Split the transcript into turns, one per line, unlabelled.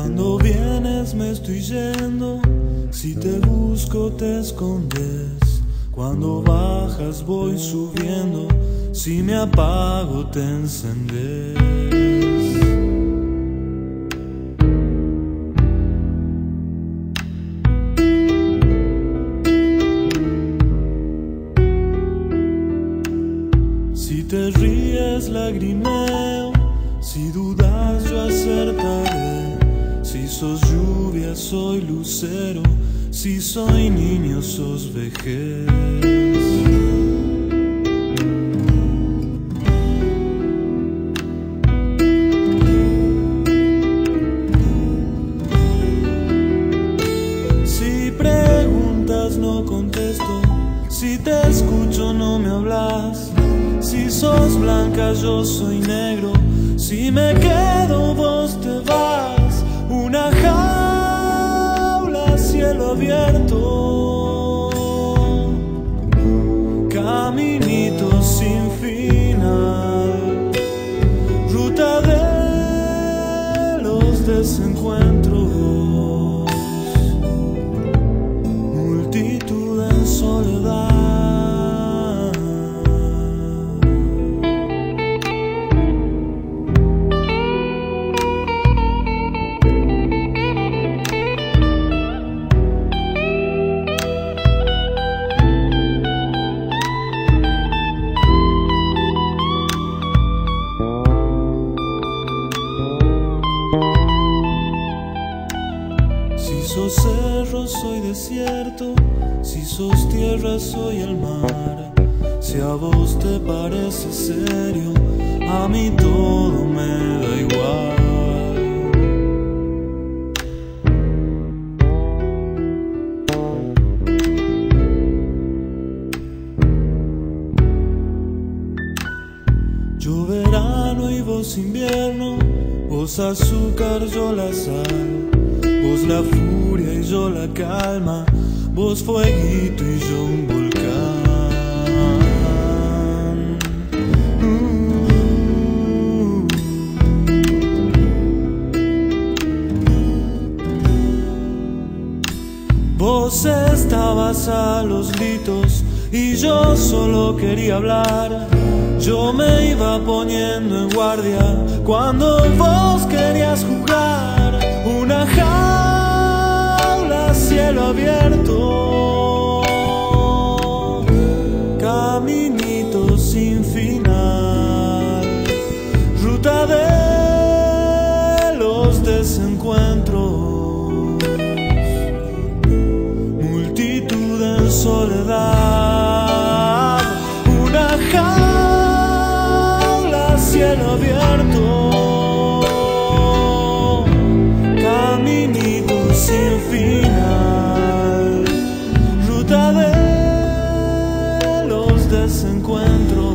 Cuando vienes me estoy yendo, si te busco te escondes. Cuando bajas voy subiendo, si me apago te encendes. Si te ríes lagrimeo, si dudas yo acertaré. Si sos lluvia soy lucero, si soy niño sos vejez. Si preguntas no contesto, si te escucho no me hablas, si sos blanca yo soy negro, si me quedo vos te vas, jaula cielo abierto, caminito sin final, ruta de los desencuentros. Si sos cerro soy desierto, si sos tierra soy el mar. Si a vos te parece serio, a mí todo me da igual. Yo verano y vos invierno, vos azúcar, yo la sal, vos la furia y yo la calma, vos fueguito y yo un volcán. Vos estabas a los gritos y yo solo quería hablar. Yo me iba poniendo en guardia cuando vos querías jugar. Una jaula, cielo abierto, caminito sin final, ruta de los desencuentros. Multitud en soledad, una jaula, cielo abierto, los